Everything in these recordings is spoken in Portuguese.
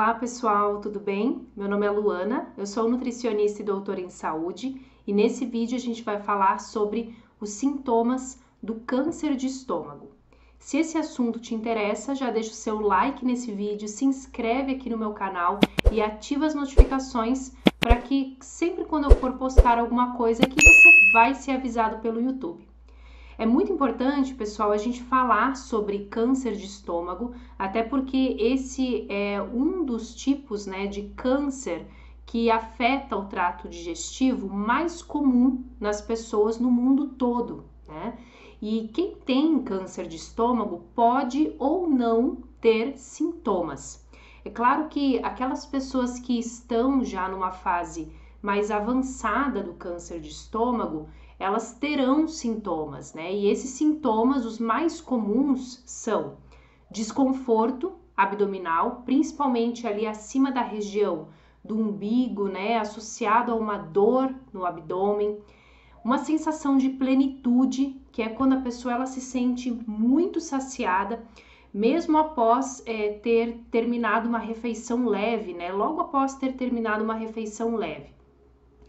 Olá pessoal, tudo bem? Meu nome é Luana, eu sou nutricionista e doutora em saúde e nesse vídeo a gente vai falar sobre os sintomas do câncer de estômago. Se esse assunto te interessa, já deixa o seu like nesse vídeo, se inscreve aqui no meu canal e ativa as notificações para que sempre quando eu for postar alguma coisa aqui você vai ser avisado pelo YouTube. É muito importante, pessoal, a gente falar sobre câncer de estômago, até porque esse é um dos tipos né, de câncer que afeta o trato digestivo mais comum nas pessoas no mundo todo, né? E quem tem câncer de estômago pode ou não ter sintomas. É claro que aquelas pessoas que estão já numa fase mais avançada do câncer de estômago, elas terão sintomas, né? E esses sintomas, os mais comuns, são desconforto abdominal, principalmente ali acima da região do umbigo, né? Associado a uma dor no abdômen, uma sensação de plenitude, que é quando a pessoa ela se sente muito saciada, mesmo após é, ter terminado uma refeição leve, né? Logo após ter terminado uma refeição leve.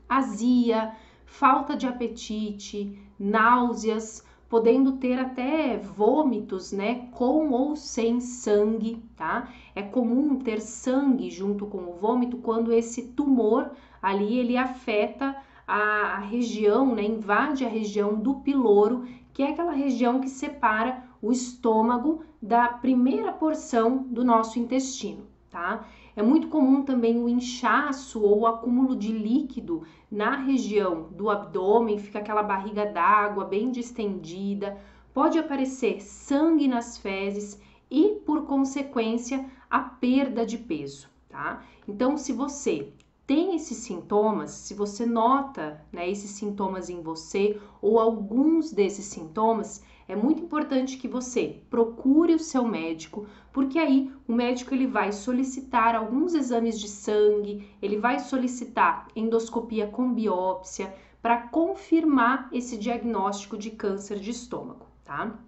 Azia, falta de apetite, náuseas, podendo ter até vômitos, né, com ou sem sangue, tá? É comum ter sangue junto com o vômito quando esse tumor ali ele afeta a, região, né, invade a região do piloro, que é aquela região que separa o estômago da primeira porção do nosso intestino, tá? É muito comum também o inchaço ou o acúmulo de líquido na região do abdômen, fica aquela barriga d'água bem distendida, pode aparecer sangue nas fezes e, por consequência, a perda de peso, tá? Então, se você tem esses sintomas, se você nota né, esses sintomas em você ou alguns desses sintomas, é muito importante que você procure o seu médico, porque aí o médico ele vai solicitar alguns exames de sangue, ele vai solicitar endoscopia com biópsia para confirmar esse diagnóstico de câncer de estômago, tá?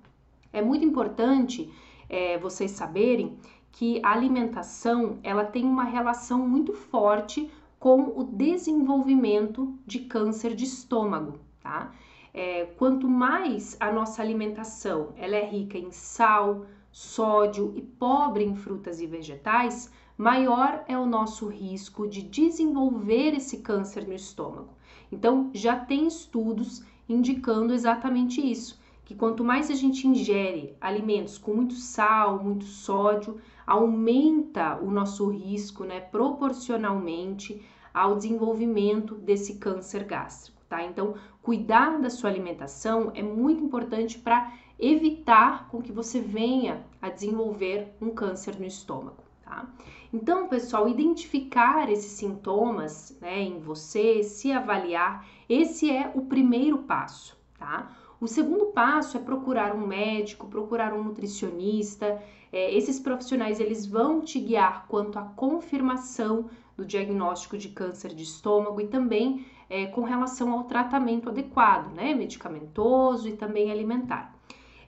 É muito importante é, vocês saberem que a alimentação ela tem uma relação muito forte com o desenvolvimento de câncer de estômago, tá? É, quanto mais a nossa alimentação ela é rica em sal, sódio e pobre em frutas e vegetais, maior é o nosso risco de desenvolver esse câncer no estômago. Então, já tem estudos indicando exatamente isso, que quanto mais a gente ingere alimentos com muito sal, muito sódio, aumenta o nosso risco, né, proporcionalmente ao desenvolvimento desse câncer gástrico, tá? Então, cuidar da sua alimentação é muito importante para evitar com que você venha a desenvolver um câncer no estômago, tá? Então, pessoal, identificar esses sintomas, né, em você, se avaliar, esse é o primeiro passo, tá? O segundo passo é procurar um médico, procurar um nutricionista. É, esses profissionais eles vão te guiar quanto à confirmação do diagnóstico de câncer de estômago e também é, com relação ao tratamento adequado, né, medicamentoso e também alimentar.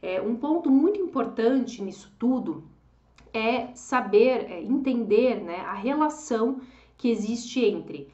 É, um ponto muito importante nisso tudo é saber, é, entender né, a relação que existe entre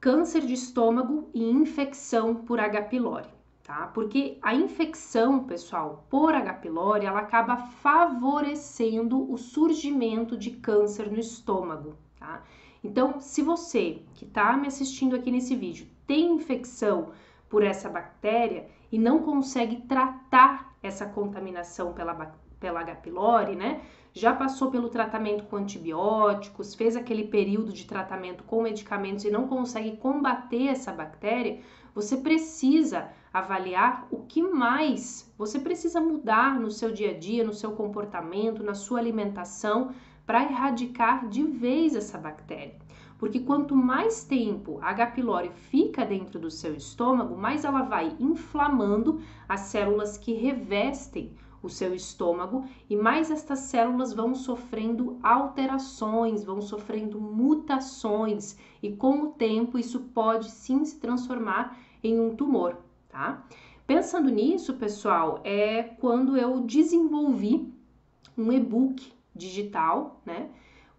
câncer de estômago e infecção por H. pylori tá? Porque a infecção, pessoal, por H. pylori, ela acaba favorecendo o surgimento de câncer no estômago, tá? Então, se você que está me assistindo aqui nesse vídeo tem infecção por essa bactéria e não consegue tratar essa contaminação pela, pela H. pylori, né? Já passou pelo tratamento com antibióticos, fez aquele período de tratamento com medicamentos e não consegue combater essa bactéria, você precisa avaliar o que mais você precisa mudar no seu dia a dia, no seu comportamento, na sua alimentação para erradicar de vez essa bactéria. Porque quanto mais tempo a H. pylori fica dentro do seu estômago, mais ela vai inflamando as células que revestem o seu estômago e mais estas células vão sofrendo alterações, vão sofrendo mutações e com o tempo isso pode sim se transformar em um tumor tá? Pensando nisso, pessoal, é quando eu desenvolvi um e-book digital, né?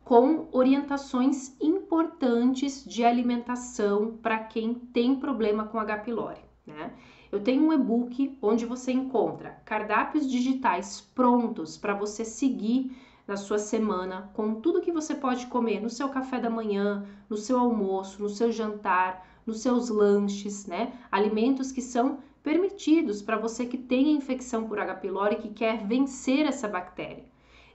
com orientações importantes de alimentação para quem tem problema com H. pylori. Né? Eu tenho um e-book onde você encontra cardápios digitais prontos para você seguir na sua semana com tudo que você pode comer no seu café da manhã, no seu almoço, no seu jantar, nos seus lanches, né? Alimentos que são permitidos para você que tem infecção por H. pylori e que quer vencer essa bactéria.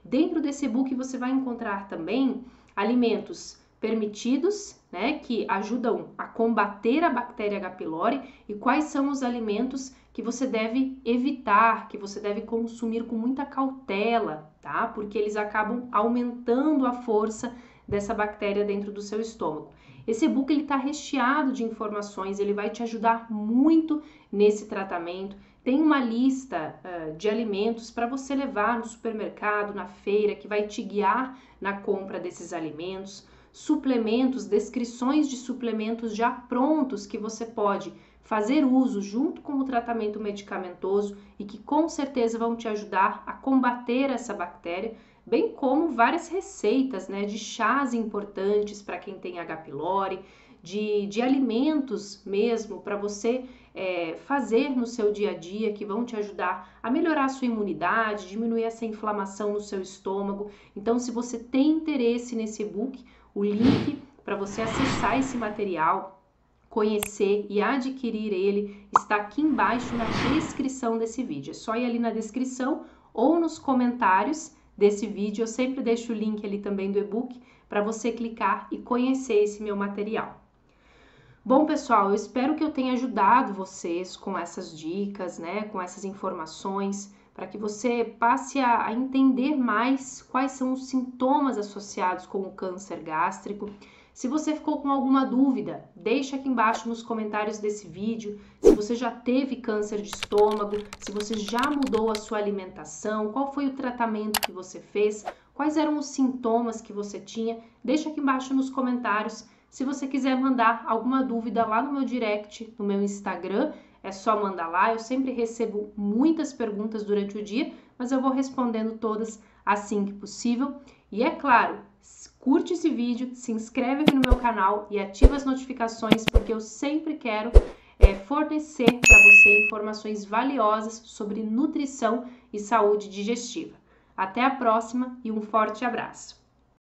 Dentro desse e-book você vai encontrar também alimentos permitidos, né, que ajudam a combater a bactéria H. pylori e quais são os alimentos que você deve evitar, que você deve consumir com muita cautela, tá? Porque eles acabam aumentando a força dessa bactéria dentro do seu estômago. Esse e-book ele está recheado de informações, ele vai te ajudar muito nesse tratamento. Tem uma lista uh, de alimentos para você levar no supermercado, na feira, que vai te guiar na compra desses alimentos. Suplementos, descrições de suplementos já prontos que você pode fazer uso junto com o tratamento medicamentoso e que com certeza vão te ajudar a combater essa bactéria bem como várias receitas né, de chás importantes para quem tem H. pylori, de, de alimentos mesmo para você é, fazer no seu dia a dia que vão te ajudar a melhorar a sua imunidade, diminuir essa inflamação no seu estômago. Então, se você tem interesse nesse e-book, o link para você acessar esse material, conhecer e adquirir ele está aqui embaixo na descrição desse vídeo. É só ir ali na descrição ou nos comentários desse vídeo, eu sempre deixo o link ali também do e-book para você clicar e conhecer esse meu material. Bom, pessoal, eu espero que eu tenha ajudado vocês com essas dicas, né, com essas informações, para que você passe a, a entender mais quais são os sintomas associados com o câncer gástrico se você ficou com alguma dúvida, deixa aqui embaixo nos comentários desse vídeo. Se você já teve câncer de estômago, se você já mudou a sua alimentação, qual foi o tratamento que você fez, quais eram os sintomas que você tinha, deixa aqui embaixo nos comentários. Se você quiser mandar alguma dúvida lá no meu direct, no meu Instagram, é só mandar lá. Eu sempre recebo muitas perguntas durante o dia, mas eu vou respondendo todas assim que possível. E é claro, curte esse vídeo, se inscreve aqui no meu canal e ativa as notificações, porque eu sempre quero é, fornecer para você informações valiosas sobre nutrição e saúde digestiva. Até a próxima e um forte abraço!